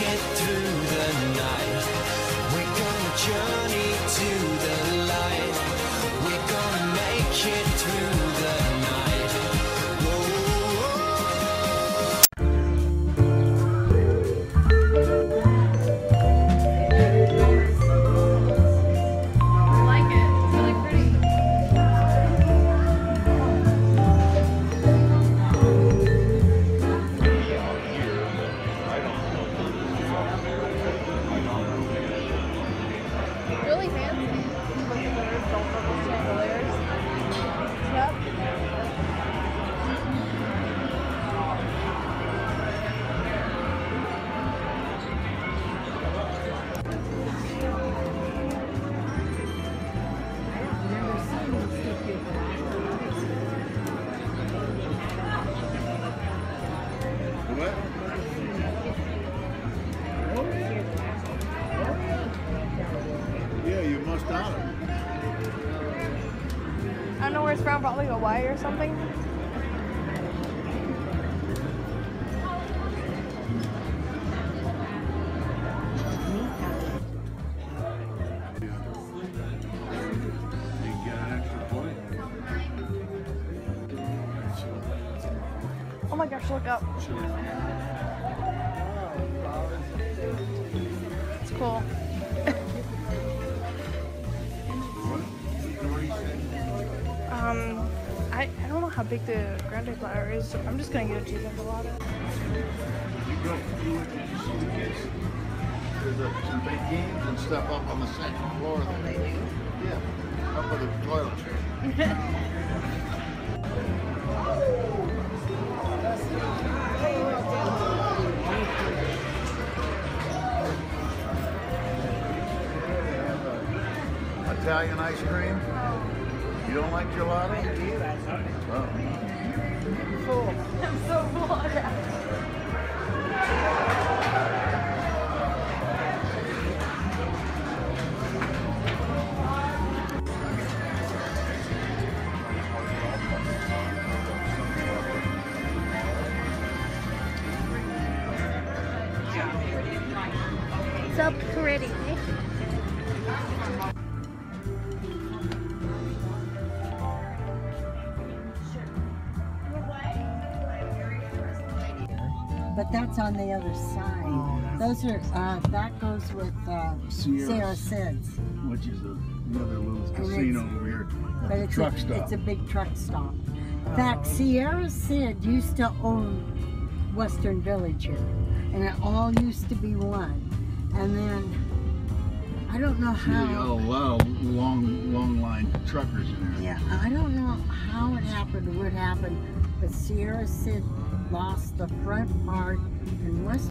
it don't know where it's from, probably Hawaii or something. Oh my gosh, look up. It's cool. I, I don't know how big the grande platter is, so I'm just gonna get a cheese enchilada. You go, you look at, you see the kids, there's a, some big games and stuff up on the second floor there. They do? Yeah, up with the toiletry. Italian ice cream? Oh, You don't like gelato? I do, I love it. Oh, full. I'm so full. So pretty. Eh? But that's on the other side. Oh, Those are, uh, that goes with uh, Sierra. Sierra Sids. Which is a- another little casino over here. But it's truck a, stop. it's a big truck stop. In fact, Sierra Sid used to own Western Village here. And it all used to be one. And then, I don't know how. a lot of long, long line truckers in there. Yeah, I don't know how it happened or what happened, but Sierra Sid lost the front part and West